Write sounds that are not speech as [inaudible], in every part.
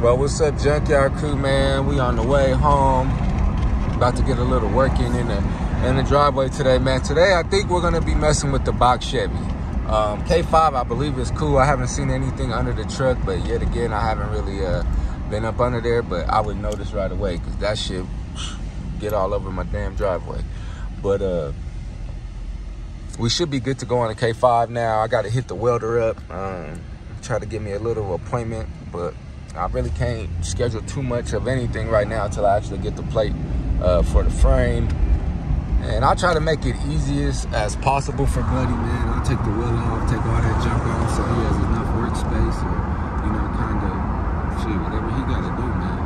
Well, what's up, Junkyard Crew, man? We on the way home. About to get a little work in in the, in the driveway today, man. Today, I think we're going to be messing with the box Chevy. Um, K5, I believe, is cool. I haven't seen anything under the truck, but yet again, I haven't really uh, been up under there, but I would notice right away because that shit get all over my damn driveway. But uh, we should be good to go on the K5 now. I got to hit the welder up, um, try to get me a little appointment, but I really can't schedule too much of anything right now until I actually get the plate uh, for the frame. And I'll try to make it easiest as possible for Buddy, man. I'll take the wheel off, take all that junk off so he has enough workspace or, you know, kind of, shit, whatever he got to do, man.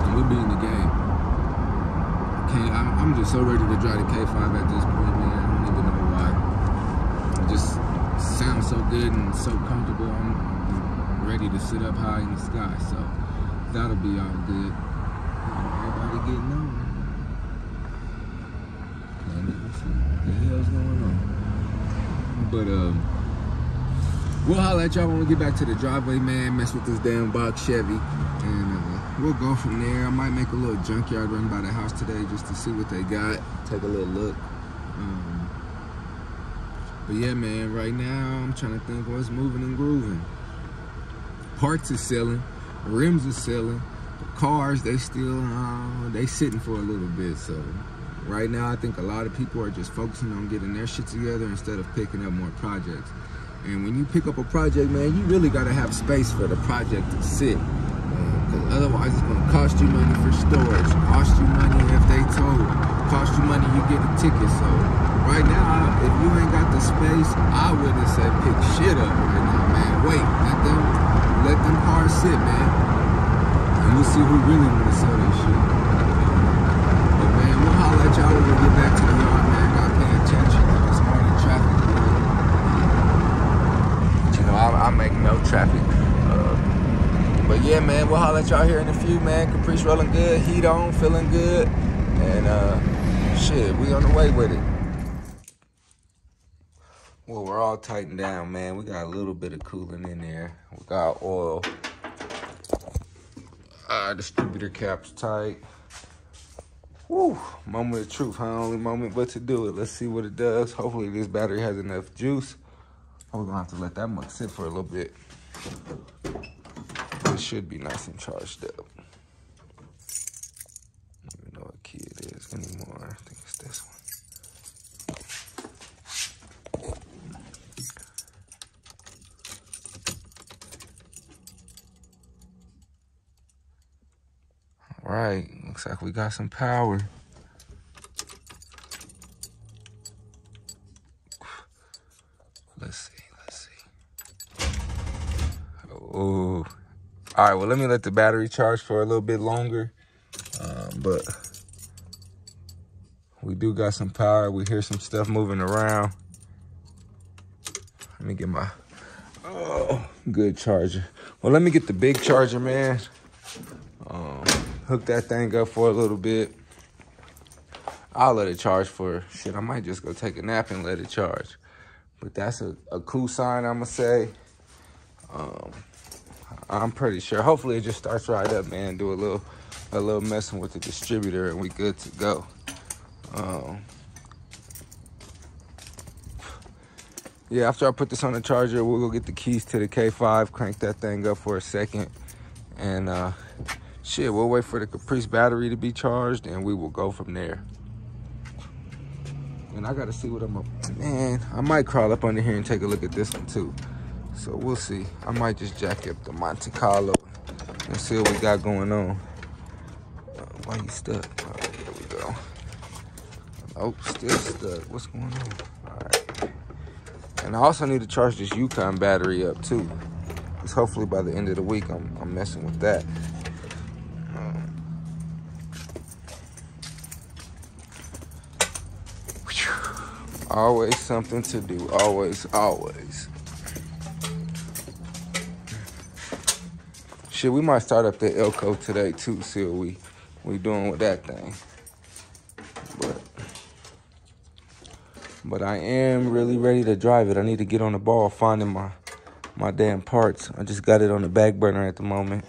And we'll be in the game. Okay, I'm, I'm just so ready to drive the K5 at this point, man. I don't even know why. It just sounds so good and so comfortable. I'm, ready to sit up high in the sky. So that'll be all good. Everybody getting on. What the hell's going on? But um, we'll holler at y'all when we get back to the driveway, man. Mess with this damn box Chevy, and uh, we'll go from there. I might make a little junkyard run by the house today just to see what they got, take a little look. Um, but yeah, man, right now I'm trying to think what's moving and grooving parts are selling, rims are selling, cars they still uh, they sitting for a little bit. So right now I think a lot of people are just focusing on getting their shit together instead of picking up more projects. And when you pick up a project, man, you really gotta have space for the project to sit. Uh, otherwise it's gonna cost you money for storage, cost you money if they tow, cost you money you get a ticket. So right now, if you ain't got the space, I wouldn't say pick shit up right now, man. Wait, let them let them cars sit, man. And we'll see who really want to sell that shit. But man, we'll holler at y'all when we get back to the yard, man. Gotta pay attention. It's morning traffic. You know, I, I make no traffic. Uh, but yeah, man, we'll holler at y'all here in a few, man. Caprice rolling good, heat on, feeling good. And uh, shit, we on the way with it. Well, we're all tightened down, man. We got a little bit of cooling in there. We got oil. Our distributor cap's tight. Woo, moment of truth, huh? Only moment but to do it. Let's see what it does. Hopefully this battery has enough juice. We're gonna have to let that much sit for a little bit. It should be nice and charged up. I don't even know what key it is anymore. I think it's this one. All right, looks like we got some power. Let's see, let's see. Oh, all right, well, let me let the battery charge for a little bit longer. Um, but we do got some power. We hear some stuff moving around. Let me get my, oh, good charger. Well, let me get the big charger, man. Um, hook that thing up for a little bit. I'll let it charge for shit. I might just go take a nap and let it charge. But that's a, a cool sign, I'm gonna say. Um, I'm pretty sure. Hopefully it just starts right up, man. Do a little a little messing with the distributor and we good to go. Um, yeah, after I put this on the charger, we'll go get the keys to the K5, crank that thing up for a second, and uh, shit, we'll wait for the Caprice battery to be charged and we will go from there. And I gotta see what I'm up, man, I might crawl up under here and take a look at this one too. So we'll see. I might just jack up the Monte Carlo and see what we got going on. Uh, why you stuck? All right, there we go. Oh, still stuck. What's going on? All right. And I also need to charge this Yukon battery up too. Because hopefully by the end of the week, I'm, I'm messing with that. Always something to do. Always, always. Shit, we might start up the Elko today too. See what we we doing with that thing. But but I am really ready to drive it. I need to get on the ball finding my my damn parts. I just got it on the back burner at the moment.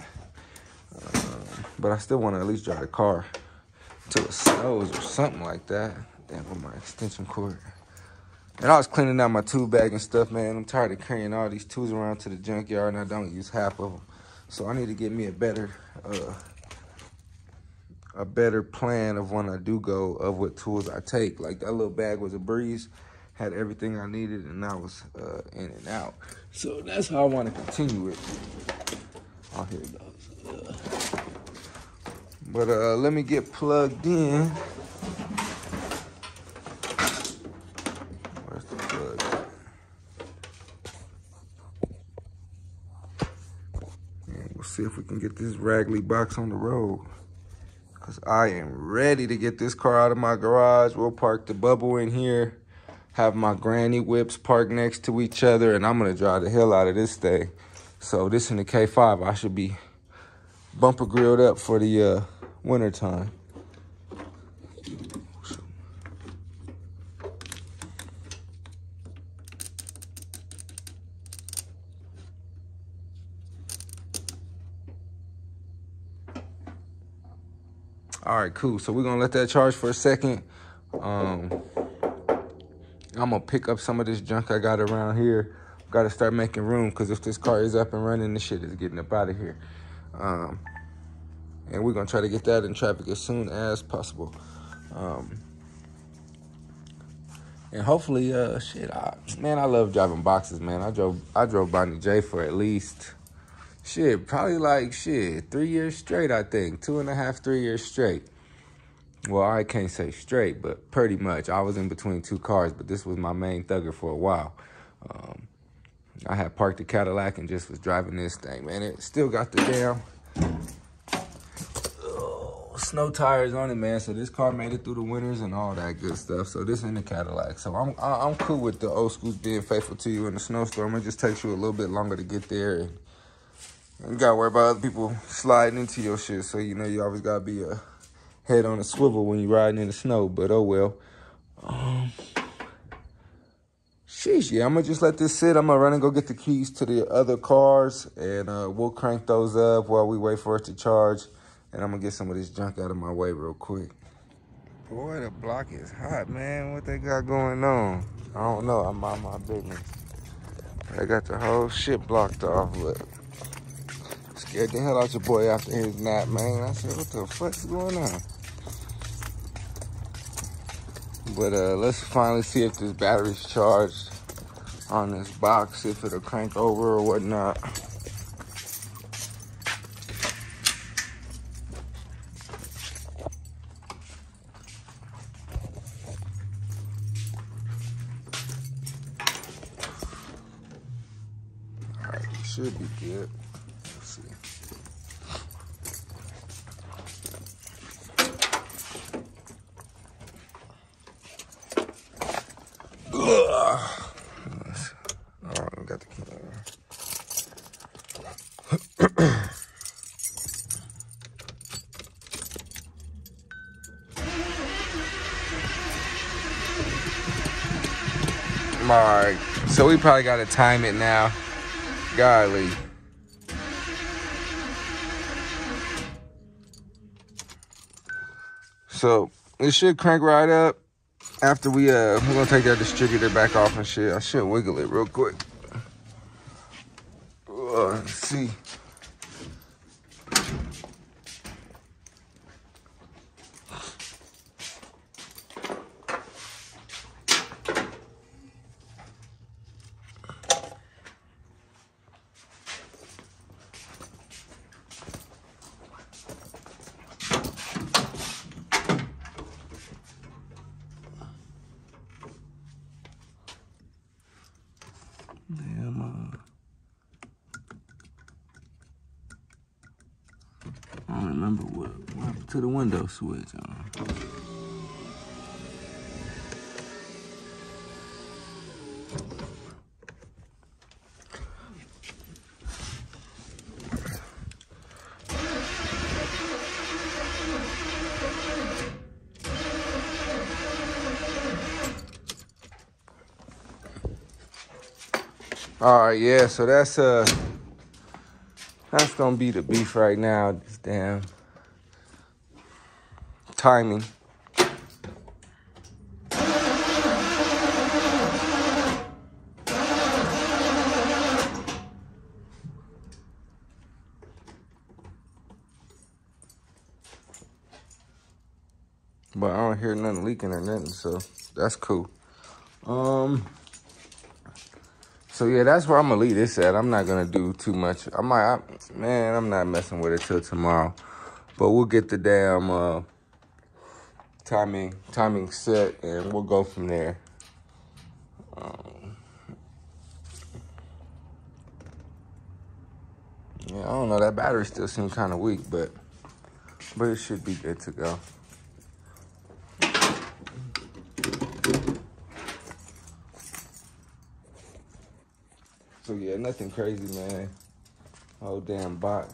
Um, but I still want to at least drive the car till it snows or something like that. Damn, with my extension cord. And I was cleaning out my tool bag and stuff, man. I'm tired of carrying all these tools around to the junkyard, and I don't use half of them. So I need to get me a better, uh, a better plan of when I do go of what tools I take. Like that little bag was a breeze, had everything I needed, and I was uh, in and out. So that's how I want to continue it. Oh, here it goes. But uh, let me get plugged in. Where's the plug? And we'll see if we can get this Ragley box on the road. Cause I am ready to get this car out of my garage. We'll park the bubble in here. Have my granny whips parked next to each other. And I'm gonna drive the hell out of this thing. So this in the K5, I should be bumper grilled up for the uh, winter time. All right, cool. So we're gonna let that charge for a second. Um, I'm gonna pick up some of this junk I got around here. Got to start making room because if this car is up and running, this shit is getting up out of here. Um, and we're gonna try to get that in traffic as soon as possible. Um, and hopefully, uh, shit, I, man, I love driving boxes, man. I drove, I drove Bonnie J for at least shit, probably like shit, three years straight, I think. Two and a half, three years straight. Well, I can't say straight, but pretty much. I was in between two cars, but this was my main thugger for a while. Um, I had parked the Cadillac and just was driving this thing, man. It still got the damn oh, snow tires on it, man. So this car made it through the winters and all that good stuff. So this in the Cadillac. So I'm I'm cool with the old schools being faithful to you in the snowstorm. It just takes you a little bit longer to get there. And, you gotta worry about other people sliding into your shit. So, you know, you always gotta be a head on a swivel when you're riding in the snow. But oh well. Um, sheesh, yeah, I'm gonna just let this sit. I'm gonna run and go get the keys to the other cars. And uh, we'll crank those up while we wait for it to charge. And I'm gonna get some of this junk out of my way real quick. Boy, the block is hot, man. What they got going on? I don't know. I'm on my business. I got the whole shit blocked off. Look. Scared the hell out your boy after his nap, man. I said, what the fuck's going on? But uh, let's finally see if this battery's charged on this box, if it'll crank over or whatnot. Should be good. Alright, so we probably got to time it now. Golly. So, it should crank right up. After we, uh, we're gonna take that distributor back off and shit. I should wiggle it real quick. Uh, see. what? What happened to the window switch on? All right, yeah, so that's uh that's gonna be the beef right now. This damn timing. But I don't hear nothing leaking or nothing, so that's cool. Um, so yeah, that's where I'm gonna leave this at. I'm not gonna do too much. I might, I, man, I'm not messing with it till tomorrow. But we'll get the damn uh, timing timing set, and we'll go from there. Um, yeah, I don't know. That battery still seems kind of weak, but but it should be good to go. So yeah, nothing crazy, man. Whole damn box.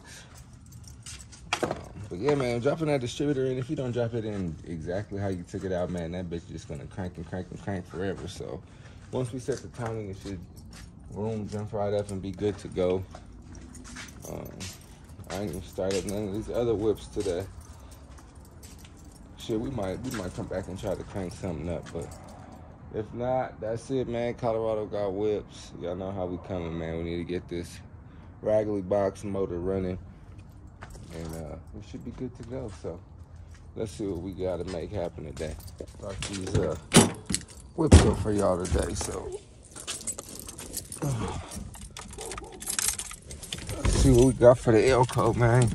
But yeah, man, dropping that distributor in. If you don't drop it in exactly how you took it out, man, that bitch is just gonna crank and crank and crank forever. So once we set the timing, it should room jump right up and be good to go. Um, I ain't even started none of these other whips today. Shit, we might we might come back and try to crank something up, but. If not, that's it, man. Colorado got whips. Y'all know how we coming, man. We need to get this Ragley box motor running. And uh, we should be good to go. So let's see what we got to make happen today. Got these uh, whips up for y'all today. So [sighs] let's see what we got for the Elko, man.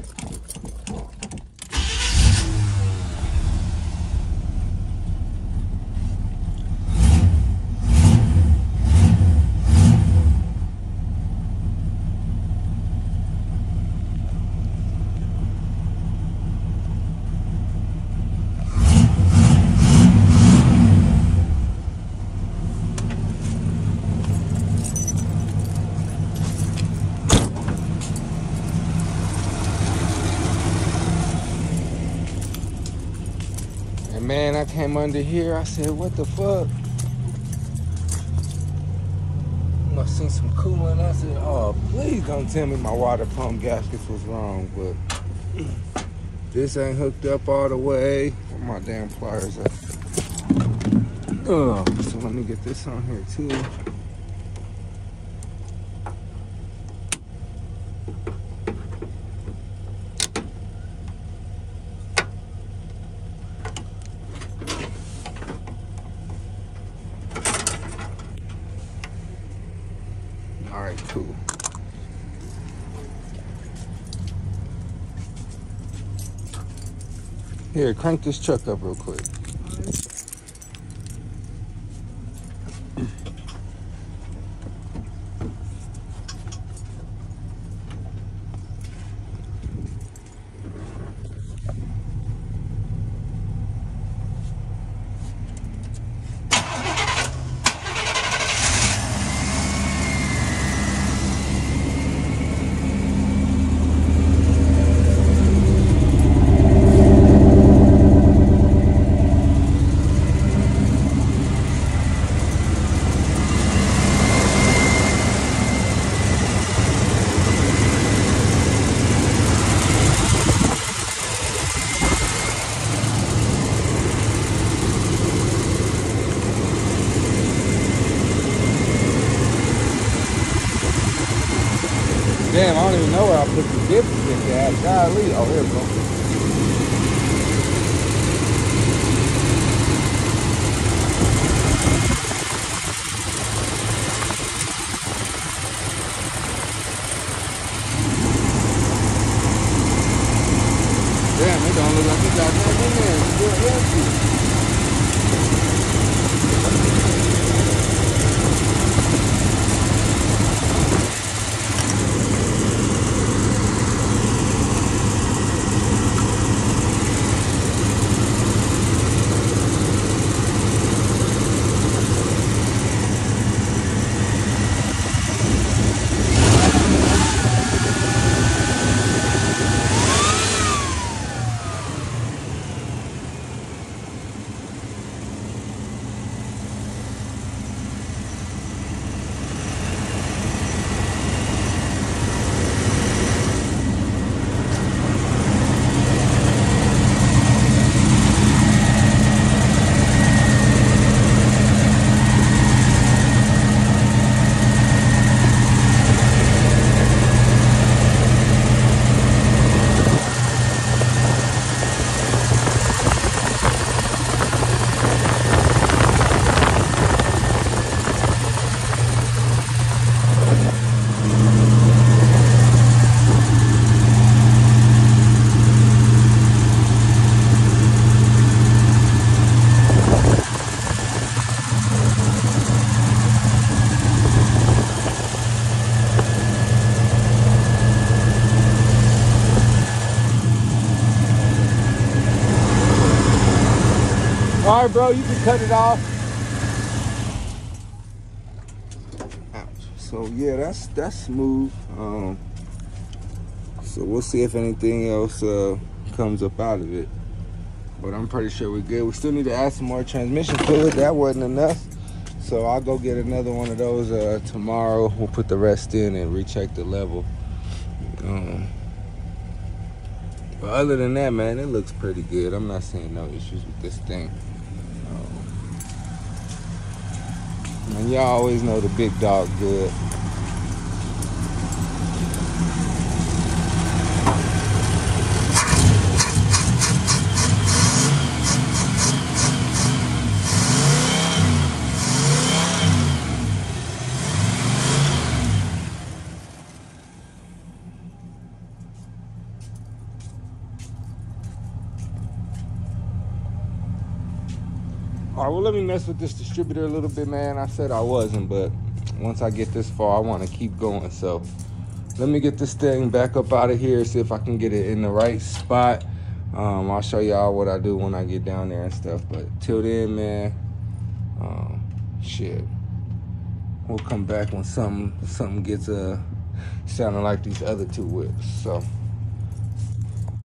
man, I under here. I said, what the fuck? I seen some coolant. I said, oh, please don't tell me my water pump gaskets was wrong, but this ain't hooked up all the way. Where my damn pliers at? Oh, so let me get this on here too. All right, cool. Here, crank this truck up real quick. Bro. You can cut it off. Ouch. So yeah, that's that's smooth. Um, so we'll see if anything else uh, comes up out of it. But I'm pretty sure we're good. We still need to add some more transmission fluid. That wasn't enough. So I'll go get another one of those uh, tomorrow. We'll put the rest in and recheck the level. Um, but other than that, man, it looks pretty good. I'm not seeing no issues with this thing. Um, and y'all always know the big dog good. All right, well, let me mess with this distributor a little bit, man. I said I wasn't, but once I get this far, I want to keep going. So let me get this thing back up out of here, see if I can get it in the right spot. Um, I'll show y'all what I do when I get down there and stuff. But till then, man, um, shit. We'll come back when something something gets uh sounding like these other two whips. So.